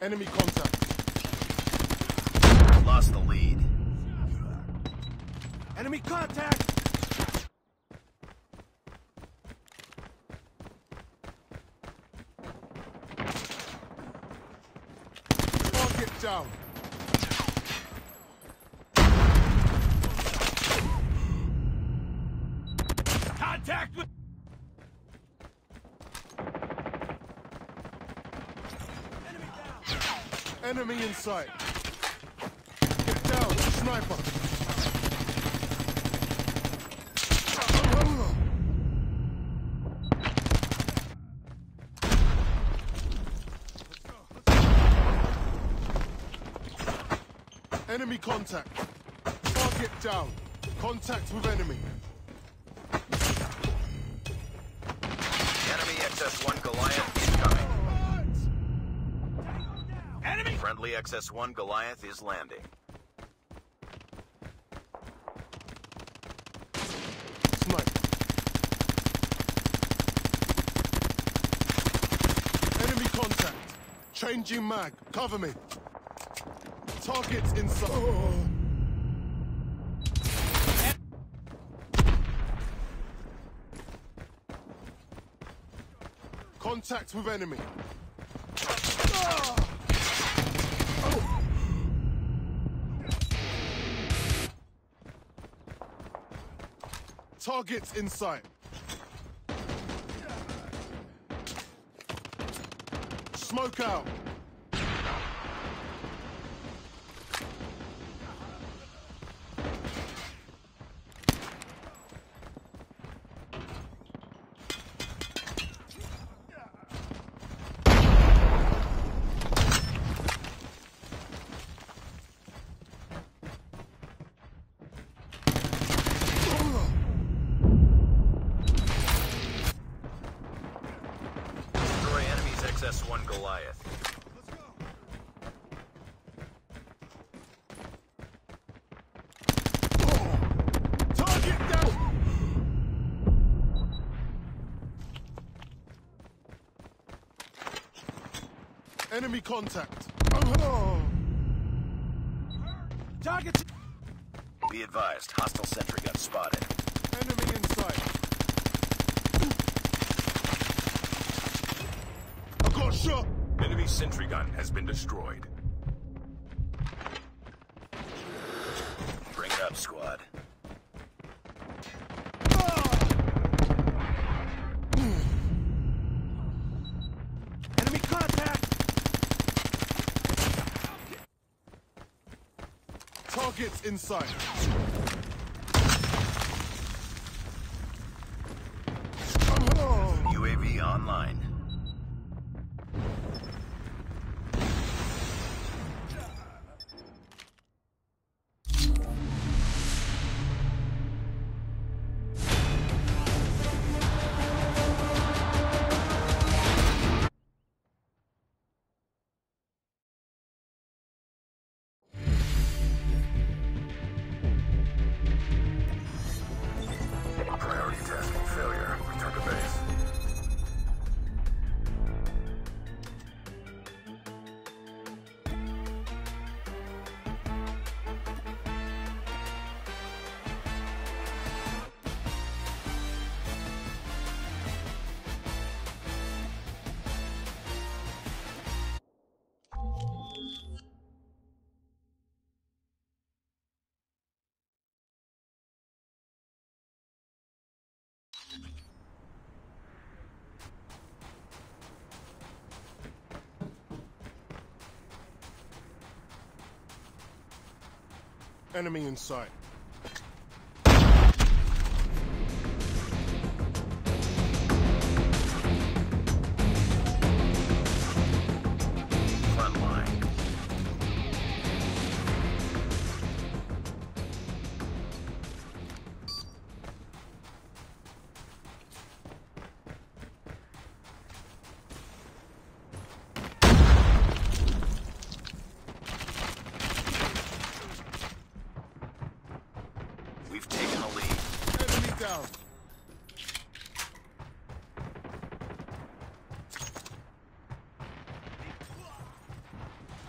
Enemy contact. Lost the lead. Enemy contact! Target down. Contact with... Enemy in sight. Get down, sniper. Enemy contact. Target down. Contact with enemy. Friendly XS-1 Goliath is landing. Snipe. Enemy contact. Changing mag. Cover me. Targets inside. Contact with enemy. Ah! Targets in sight. Smoke out. Destroy enemy's XS-1 Goliath. Target down. Enemy contact. Target... Be advised, hostile sentry gun spotted. Enemy in sight. I got shot. Enemy sentry gun has been destroyed. Bring it up, squad. Enemy contact. Targets in sight. UAV online. Enemy in sight.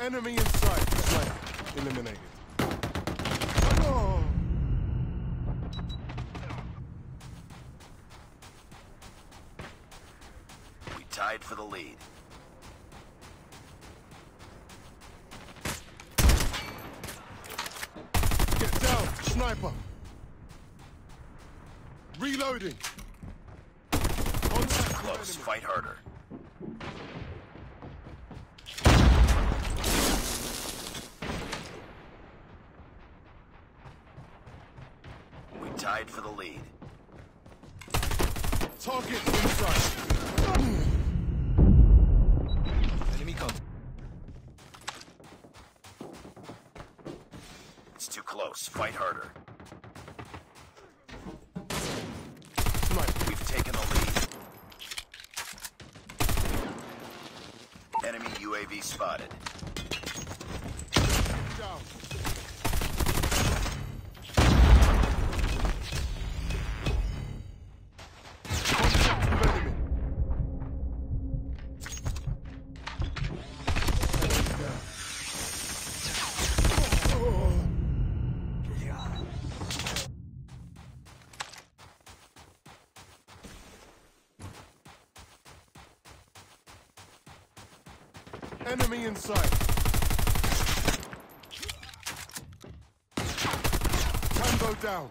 Enemy in sight. Sniper. Eliminated. Oh. We tied for the lead. Tied for the lead. Target in sight. Enemy contact. It's too close. Fight harder. Sniper. We've taken the lead. Enemy UAV spotted. Down. Enemy in sight. Tango down.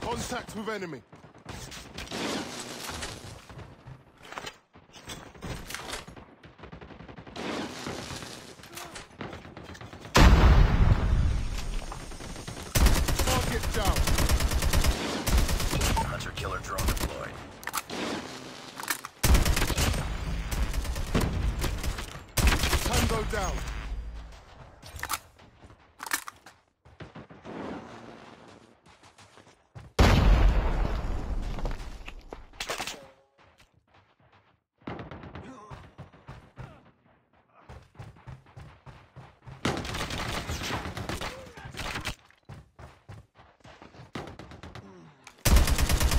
Contact with enemy. Target down. Hunter killer drone deployed. Tango down.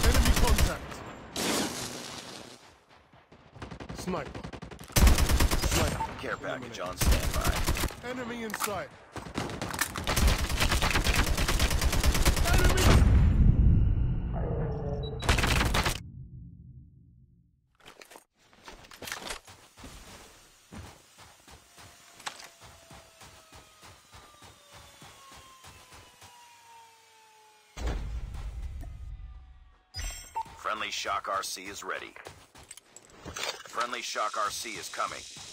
Enemy contact. Sniper. Sniper. Care package on standby. Enemy in sight. Enemy! Friendly Shock RC is ready. Friendly Shock RC is coming.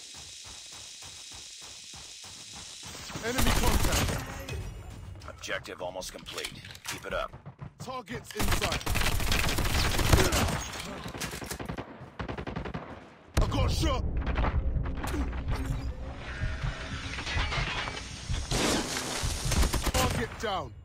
Enemy contact. Objective almost complete. Keep it up. Targets in sight. I got shot. Target down.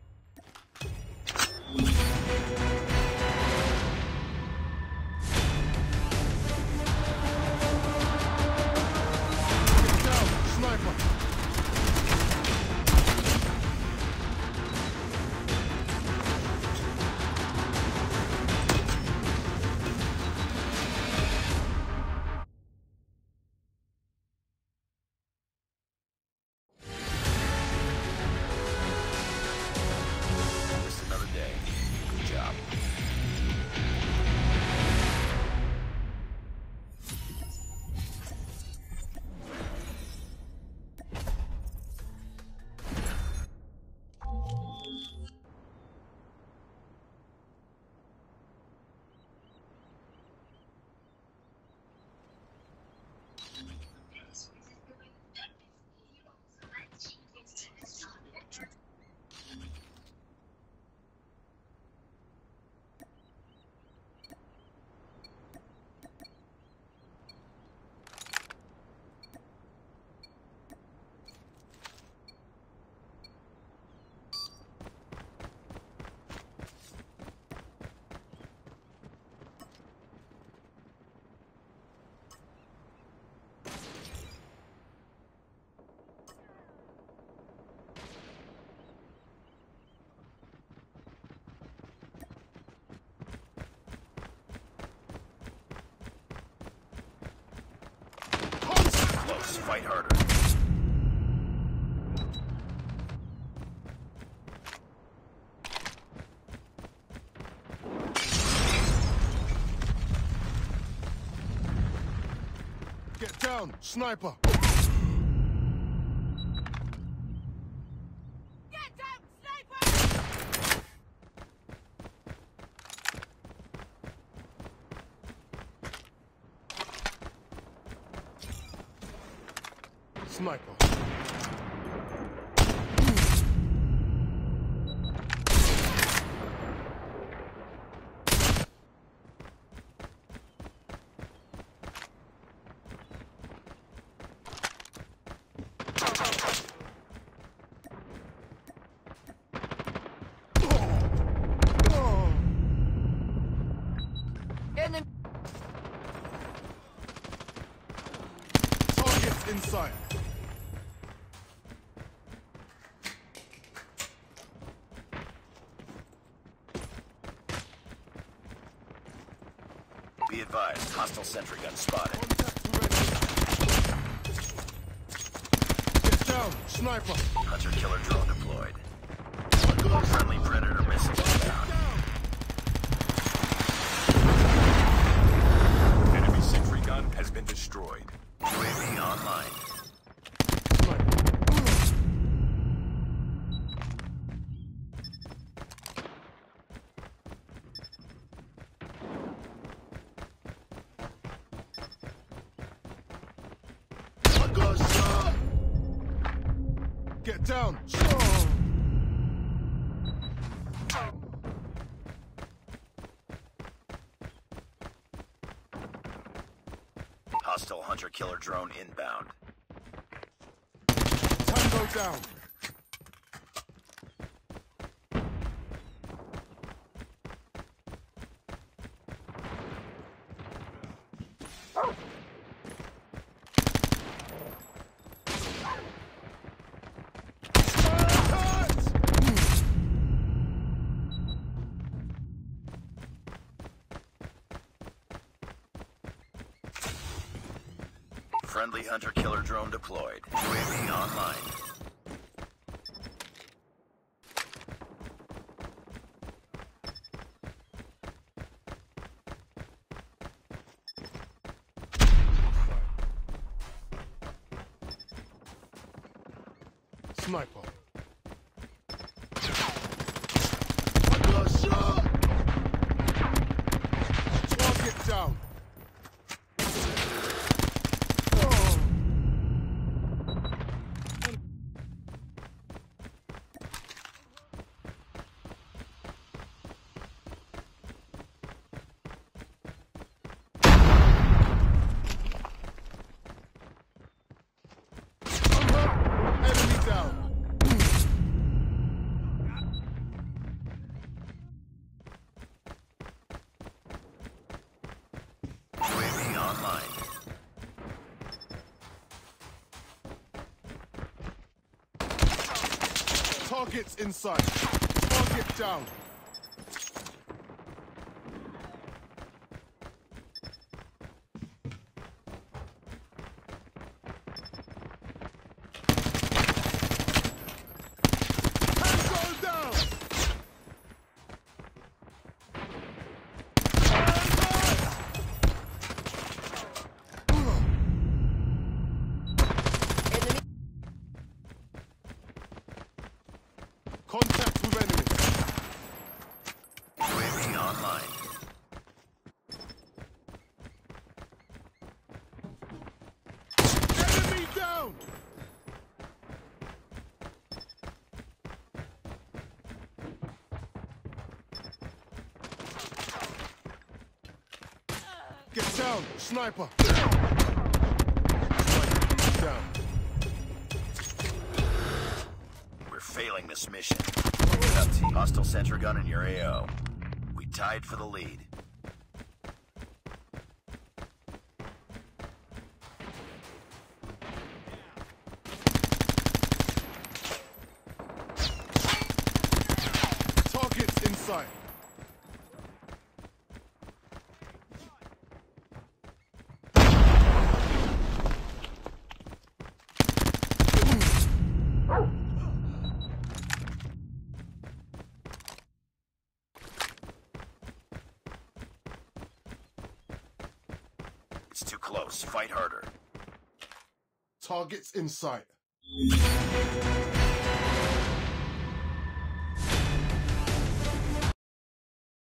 Fight harder. Get down, sniper. Get down, sniper! Sniper. Enemy Targets in sight. Be advised, hostile sentry gun spotted. Get down, sniper. Hunter-killer drone deployed. Friendly predator missile inbound. Enemy sentry gun has been destroyed. UAV online. Get down. Hostile hunter-killer drone inbound. Tango down. Friendly hunter-killer drone deployed. UAV online. Sniper. I got shot. Target down. Oh. Enemy down. UAV online. Targets in sight. Target down. Tango down. enemy Contact with enemy. UAV online. Enemy down. Get down, sniper. Sniper, down. We're failing this mission. Hostile sentry gun in your AO. We tied for the lead. Targets in sight. It's too Fight harder. Targets in sight.